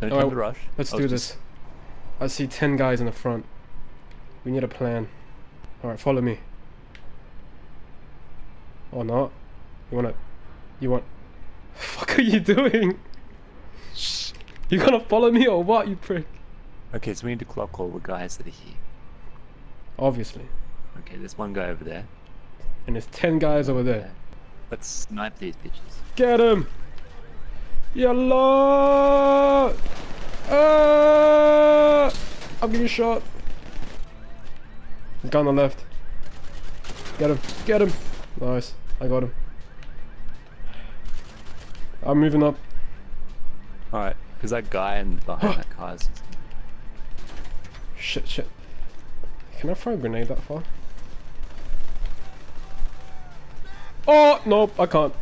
Don't Alright, rush. Let's do this. just- I see 10 guys in the front. We need a plan. Alright, follow me. Or not. You wanna... You want... Fuck are you doing? Shh. You gonna follow me or what, you prick? Okay, so we need to clock all the guys that are here. Obviously. Okay, there's one guy over there. And there's 10 guys over there. Let's snipe these bitches. Get him! Yellow! Ah! I'm getting shot. He's gone on the left. Get him! Get him! Nice. I got him. I'm moving up. Alright, because that guy in behind that car is. Shit, shit. Can I throw a grenade that far? Oh, nope, I can't.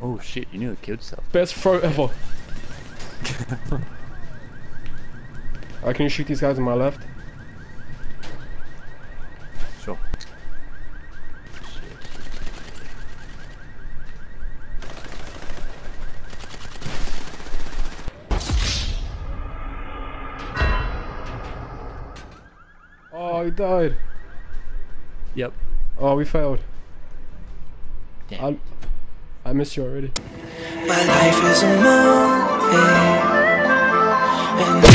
Oh shit, you nearly killed yourself. Best throw ever. Alright, uh, can you shoot these guys on my left? Sure. Oh, he died. Yep. Oh, we failed. Damn. I, I missed you already. My life is a movie. And